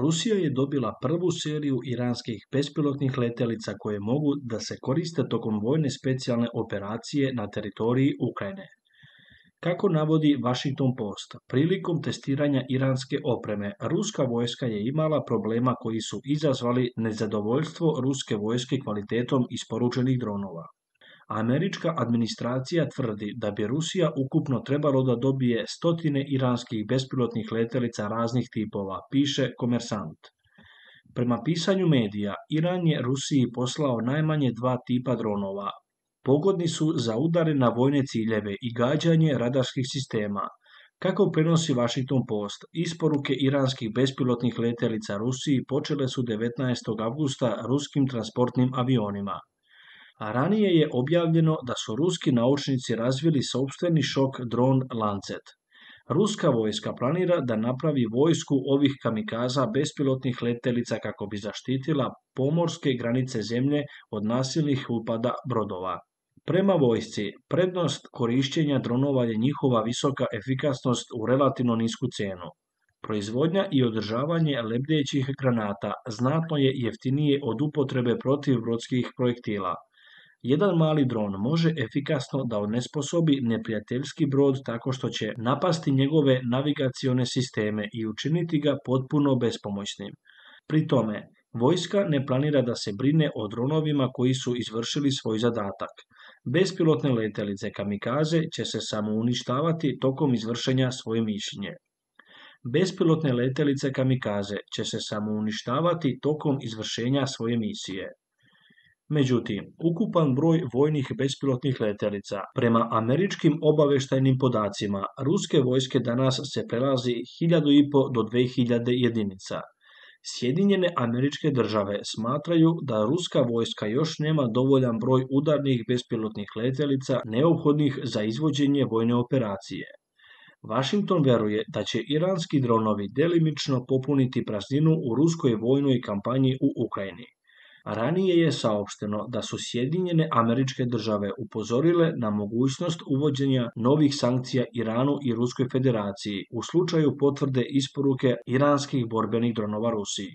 Rusija je dobila prvu seriju iranskih bespilotnih letelica koje mogu da se koriste tokom vojne specijalne operacije na teritoriji Ukrajine. Kako navodi Washington Post, prilikom testiranja iranske opreme, ruska vojska je imala problema koji su izazvali nezadovoljstvo ruske vojske kvalitetom isporučenih dronova. Američka administracija tvrdi da bi Rusija ukupno trebalo da dobije stotine iranskih bespilotnih letelica raznih tipova, piše Komersant. Prema pisanju medija, Iran je Rusiji poslao najmanje dva tipa dronova. Pogodni su za udare na vojne ciljeve i gađanje radarskih sistema. Kako prenosi Washington Post, isporuke iranskih bespilotnih letelica Rusiji počele su 19. avgusta ruskim transportnim avionima a ranije je objavljeno da su ruski naučnici razvili sobstveni šok dron Lancet. Ruska vojska planira da napravi vojsku ovih kamikaza bespilotnih letelica kako bi zaštitila pomorske granice zemlje od nasilnih upada brodova. Prema vojsci, prednost korišćenja dronova je njihova visoka efikasnost u relativno nisku cenu. Proizvodnja i održavanje lebdećih granata znatno je jeftinije od upotrebe protivbrodskih projektila. Jedan mali dron može efikasno da onesposobi neprijateljski brod tako što će napasti njegove navigacione sisteme i učiniti ga potpuno bespomoćnim. Pri tome, vojska ne planira da se brine o dronovima koji su izvršili svoj zadatak. Bespilotne letelice kamikaze će se samo uništavati tokom izvršenja svoje mišljenje. Bespilotne letelice kamikaze će se samo uništavati tokom izvršenja svoje misije. Međutim, ukupan broj vojnih bespilotnih letelica prema američkim obaveštajnim podacima ruske vojske danas se prelazi 1500 do 2000 jedinica. Sjedinjene američke države smatraju da ruska vojska još nema dovoljan broj udarnih bespilotnih letelica neophodnih za izvođenje vojne operacije. Washington veruje da će iranski dronovi delimično popuniti prazninu u ruskoj vojnoj kampanji u Ukrajini. Ranije je saopšteno da su Sjedinjene američke države upozorile na mogućnost uvođenja novih sankcija Iranu i Ruskoj federaciji u slučaju potvrde isporuke iranskih borbenih dronova Rusiji.